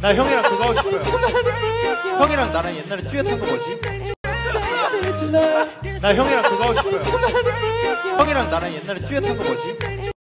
나 형이랑 그거 하고 싶어요. 형이랑 나랑 옛날에 듀엣 한 거 뭐지? 나 형이랑 그거 하고 싶어요. 형이랑 나랑 옛날에 듀엣 한 거 뭐지?